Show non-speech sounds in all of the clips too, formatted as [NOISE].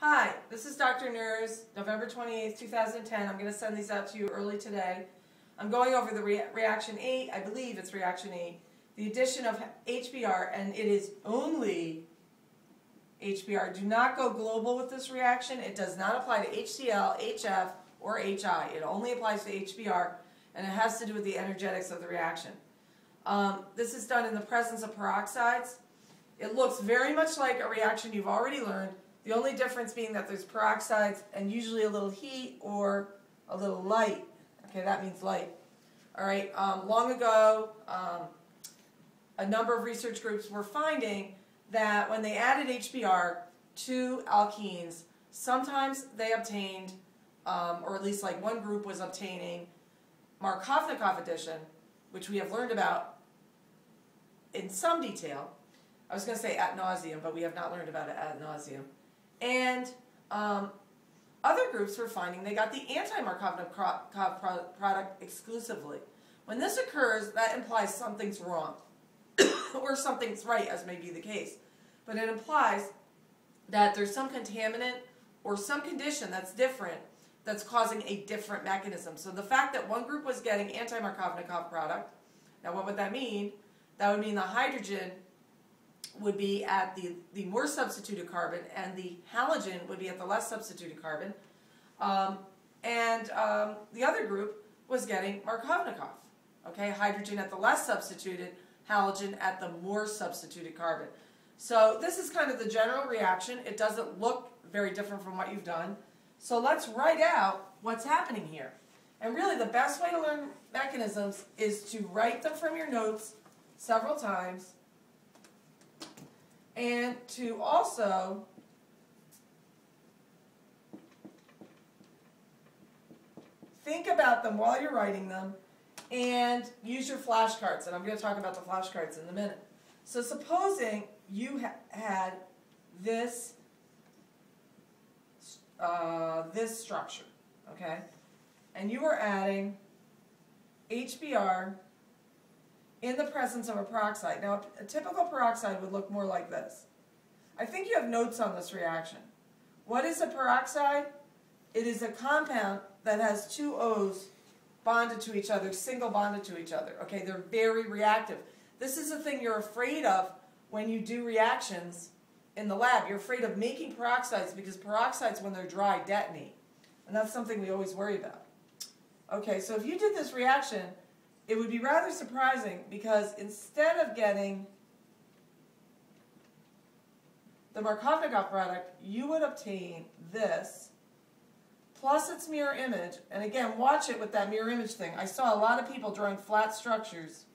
Hi, this is Dr. Nerz, November 28th, 2010. I'm going to send these out to you early today. I'm going over the rea reaction 8, I believe it's reaction 8, the addition of HBr, and it is only HBr. Do not go global with this reaction. It does not apply to HCl, HF, or HI. It only applies to HBr, and it has to do with the energetics of the reaction. Um, this is done in the presence of peroxides. It looks very much like a reaction you've already learned, the only difference being that there's peroxides and usually a little heat or a little light. Okay, that means light. All right, um, long ago, um, a number of research groups were finding that when they added HBr to alkenes, sometimes they obtained, um, or at least like one group was obtaining, Markovnikov addition, which we have learned about in some detail. I was going to say at nauseum, but we have not learned about it at nauseum. And um, other groups were finding they got the anti-Markovnikov product exclusively. When this occurs, that implies something's wrong, [COUGHS] or something's right, as may be the case. But it implies that there's some contaminant or some condition that's different that's causing a different mechanism. So the fact that one group was getting anti-Markovnikov product, now what would that mean? That would mean the hydrogen would be at the, the more substituted carbon and the halogen would be at the less substituted carbon. Um, and um, the other group was getting Markovnikov, okay, hydrogen at the less substituted, halogen at the more substituted carbon. So this is kind of the general reaction. It doesn't look very different from what you've done. So let's write out what's happening here. And really the best way to learn mechanisms is to write them from your notes several times and to also think about them while you're writing them and use your flashcards. And I'm going to talk about the flashcards in a minute. So supposing you ha had this uh, this structure, okay, and you are adding HBr in the presence of a peroxide. Now, a typical peroxide would look more like this. I think you have notes on this reaction. What is a peroxide? It is a compound that has two O's bonded to each other, single bonded to each other. Okay, they're very reactive. This is the thing you're afraid of when you do reactions in the lab. You're afraid of making peroxides because peroxides, when they're dry, detonate. And that's something we always worry about. Okay, so if you did this reaction it would be rather surprising because instead of getting the Markovnikov product, you would obtain this plus its mirror image. And again, watch it with that mirror image thing. I saw a lot of people drawing flat structures.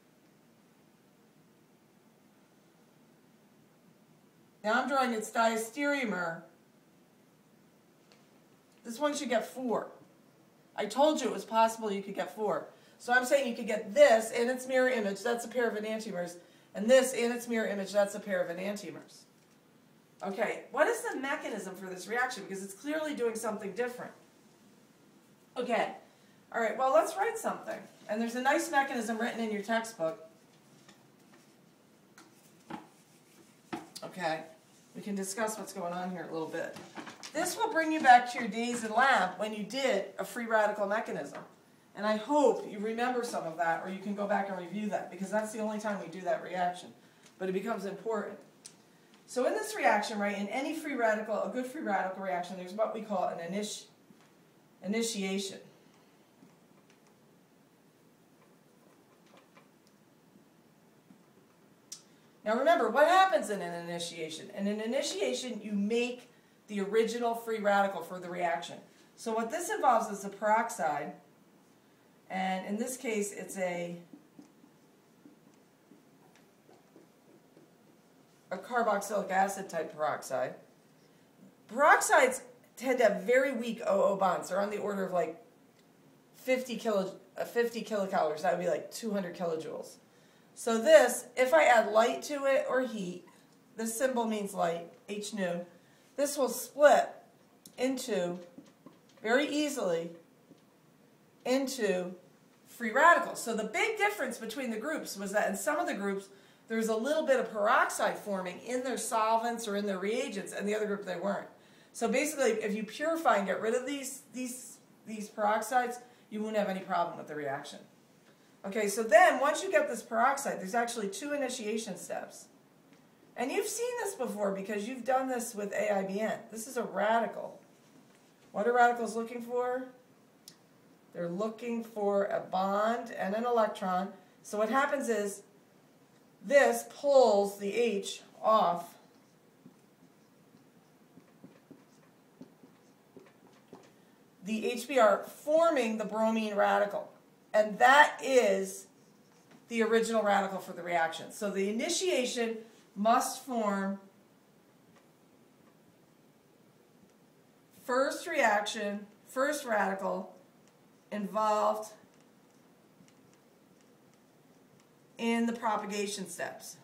Now I'm drawing its diastereomer. This one should get four. I told you it was possible you could get four. So I'm saying you could get this in its mirror image, that's a pair of enantiomers, and this in its mirror image, that's a pair of enantiomers. Okay, what is the mechanism for this reaction? Because it's clearly doing something different. Okay, all right, well, let's write something. And there's a nice mechanism written in your textbook. Okay, we can discuss what's going on here a little bit. This will bring you back to your days in lab when you did a free radical mechanism. And I hope you remember some of that or you can go back and review that because that's the only time we do that reaction. But it becomes important. So in this reaction, right, in any free radical, a good free radical reaction, there's what we call an initi initiation. Now remember, what happens in an initiation? In an initiation, you make the original free radical for the reaction. So what this involves is a peroxide and in this case, it's a, a carboxylic acid type peroxide. Peroxides tend to have very weak OO bonds. They're on the order of like 50, kilo, uh, 50 kilocalories. That would be like 200 kilojoules. So this, if I add light to it or heat, this symbol means light, H nu, this will split into, very easily, into free radicals. So the big difference between the groups was that in some of the groups, there's a little bit of peroxide forming in their solvents or in their reagents, and the other group they weren't. So basically, if you purify and get rid of these, these, these peroxides, you won't have any problem with the reaction. Okay, so then once you get this peroxide, there's actually two initiation steps. And you've seen this before because you've done this with AIBN. This is a radical. What are radicals looking for? They're looking for a bond and an electron. So what happens is this pulls the H off the HBr forming the bromine radical. And that is the original radical for the reaction. So the initiation must form first reaction, first radical involved in the propagation steps.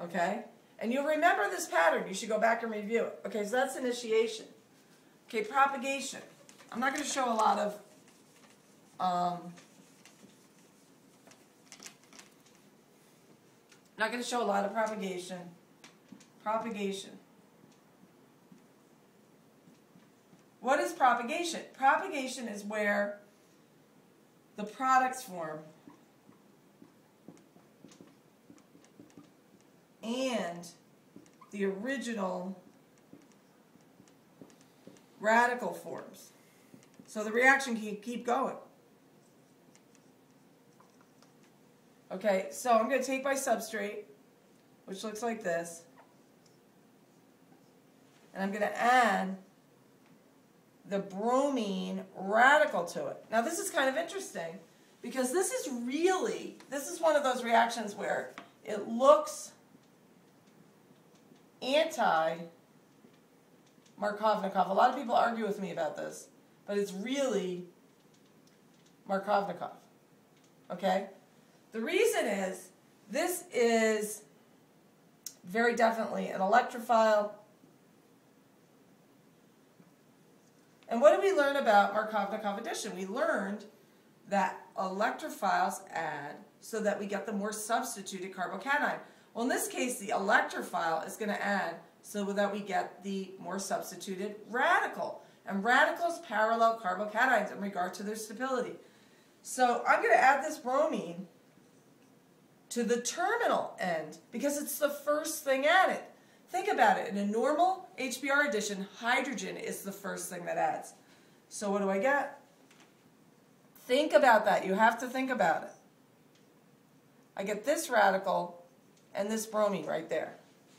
Okay? And you'll remember this pattern. You should go back and review it. Okay, so that's initiation. Okay, propagation. I'm not going to show a lot of um, not going to show a lot of propagation. Propagation. What is propagation? Propagation is where the products form and the original radical forms. So the reaction can keep going. Okay, so I'm going to take my substrate, which looks like this, and I'm going to add the bromine radical to it. Now this is kind of interesting because this is really, this is one of those reactions where it looks anti Markovnikov. A lot of people argue with me about this, but it's really Markovnikov. Okay? The reason is this is very definitely an electrophile. And what did we learn about Markovnikov addition? We learned that electrophiles add so that we get the more substituted carbocation. Well, in this case, the electrophile is going to add so that we get the more substituted radical. And radicals parallel carbocations in regard to their stability. So I'm going to add this bromine to the terminal end because it's the first thing added. Think about it. In a normal HBr addition, hydrogen is the first thing that adds. So what do I get? Think about that. You have to think about it. I get this radical and this bromine right there.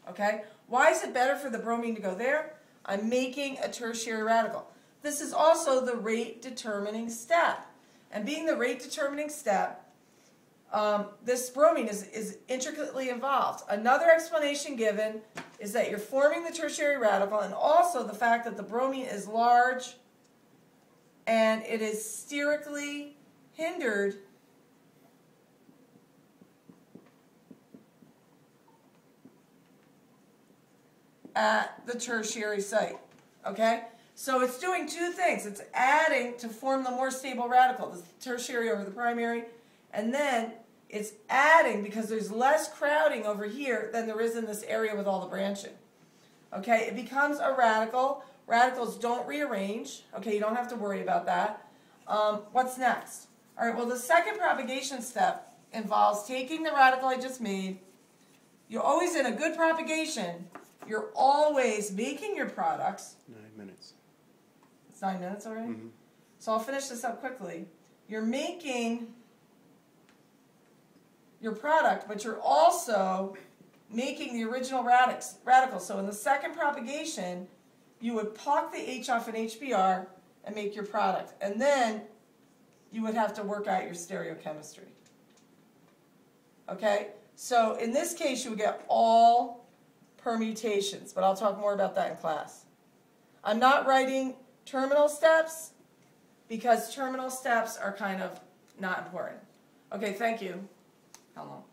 Okay? Why is it better for the bromine to go there? I'm making a tertiary radical. This is also the rate determining step. And being the rate determining step, um, this bromine is, is intricately involved. Another explanation given is that you're forming the tertiary radical and also the fact that the bromine is large and it is sterically hindered at the tertiary site. Okay? So it's doing two things. It's adding to form the more stable radical, the tertiary over the primary, and then it's adding because there's less crowding over here than there is in this area with all the branching. Okay, it becomes a radical. Radicals don't rearrange. Okay, you don't have to worry about that. Um, what's next? All right, well, the second propagation step involves taking the radical I just made. You're always in a good propagation. You're always making your products. Nine minutes. It's nine minutes already? Mm-hmm. So I'll finish this up quickly. You're making your product, but you're also making the original radix, radical. So in the second propagation, you would pock the H off an HBr and make your product. And then you would have to work out your stereochemistry. Okay? So in this case, you would get all permutations, but I'll talk more about that in class. I'm not writing terminal steps because terminal steps are kind of not important. Okay, thank you. How long?